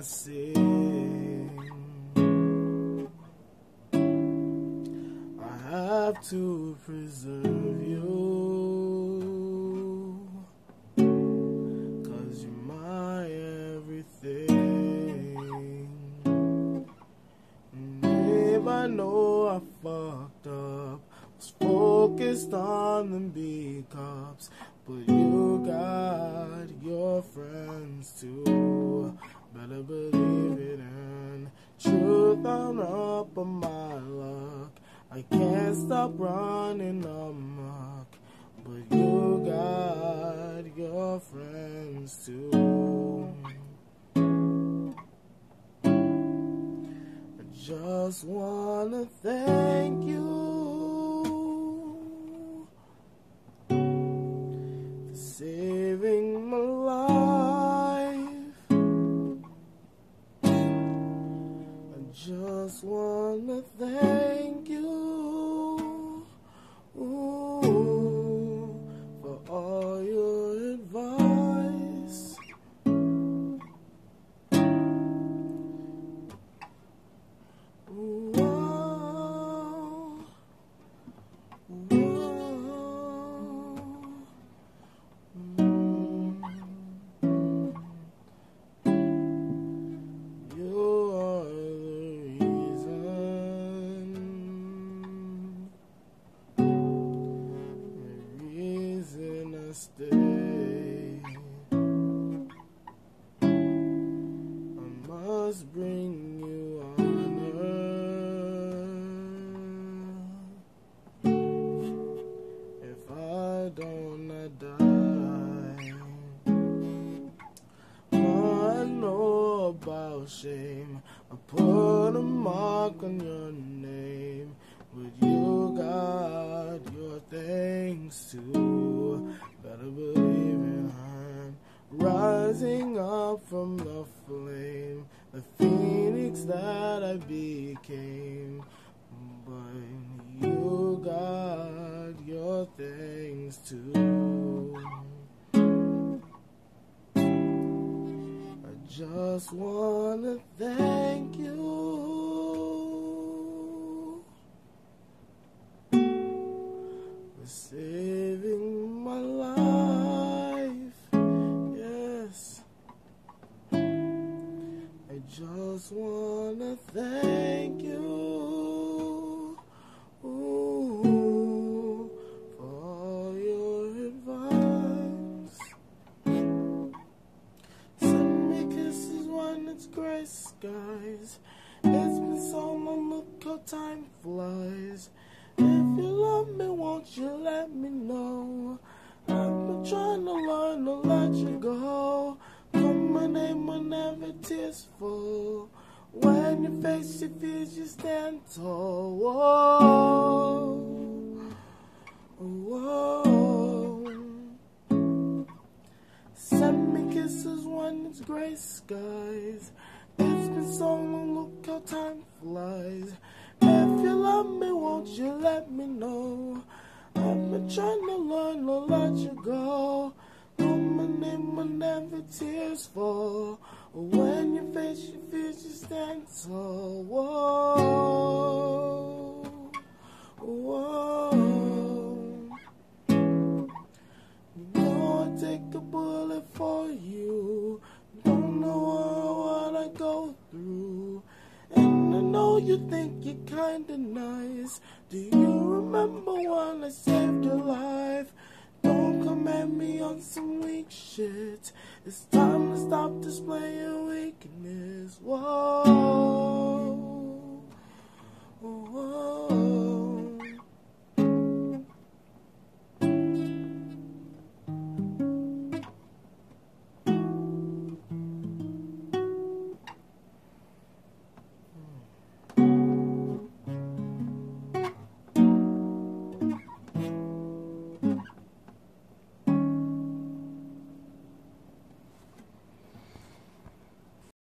I have to preserve you. Cause you're my everything. And I know I fucked up, was focused on the big cups. But you got your friends too. Better believe it and truth I'm up on my luck. I can't stop running amok. But you got your friends too. I just wanna thank you just wanna thank you stay. I must bring you honor. If I don't, I die. I know about shame. I put a mark on your name. But you got phoenix that I became. But you got your things too. I just wanna thank you for just wanna thank you. Ooh, for your advice. Send me kisses when it's gray skies. It's been so long, look how time flies. If you love me, won't you let me know? I've been trying to learn to let you go. Name whenever tears fall. When you face your fears, you stand tall. Whoa. Whoa. Send me kisses when it's gray skies. It's been so long, look how time flies. If you love me, won't you let me know? I've been trying to learn to let you go. Name whenever tears fall. When you face your fears, you stand tall. Whoa, whoa. Know I take a bullet for you. Don't know what I go through. And I know you think you're kinda nice. Do you remember when I saved your life? met me on some weak shit. It's time to stop displaying weakness. Whoa.